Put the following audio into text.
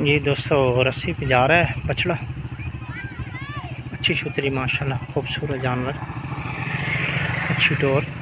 ये दोस्तों रस्सी पे जा रहा है, बछड़ा। अच्छी छुतरी माशाल्लाह, खूबसूरत जानवर। अच्छी डोर।